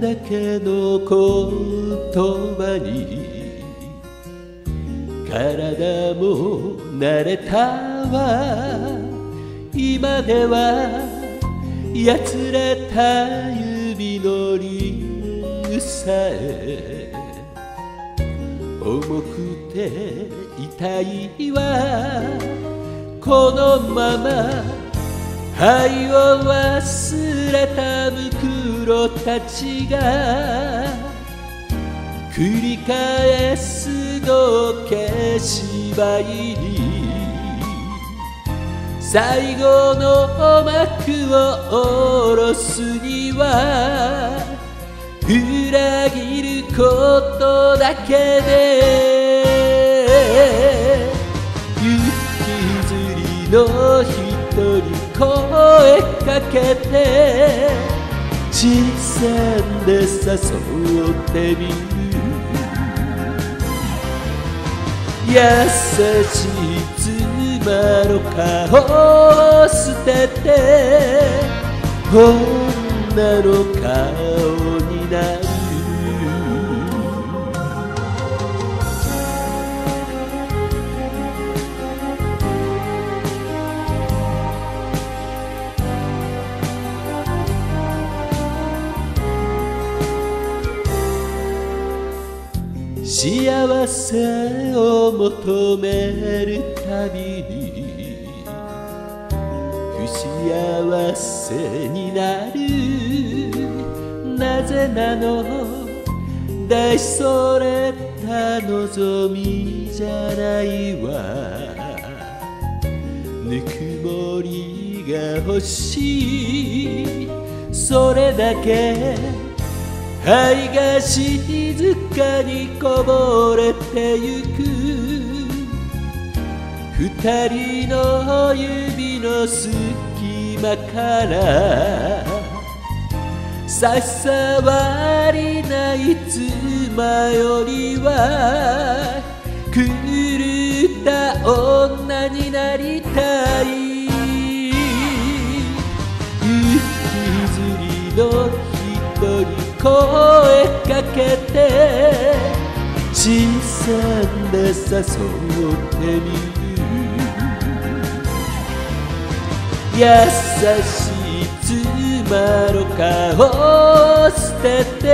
だけの言葉に体も慣れたわ。今ではやつれた指のリングさえ重くて痛いわ。このまま愛を忘れた袋たちが繰り返す道化芝居に最後の幕を下ろすには裏切ることだけで雪ずりの一人声かけて。小さんで誘ってみる。優しい妻の顔を捨てて女の顔になる。幸せを求めるたびに不幸せになるなぜなの？大それた望みじゃないわ。ぬくもりが欲しい。それだけ愛が静かにこぼれてゆく。二人の指の隙間から差し障りない妻よりは狂った女になりたい。声かけて。小さな誘ってみる。優しい妻の顔を捨てて。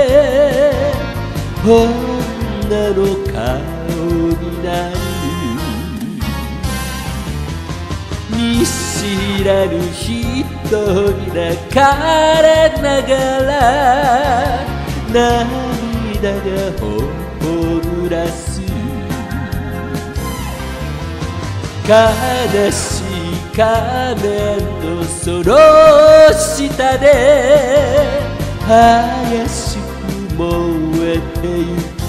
女の顔になる。見知らぬ人に抱かれながら。涙が頬を濡らす悲しい仮面のその下で怪しく燃えてゆく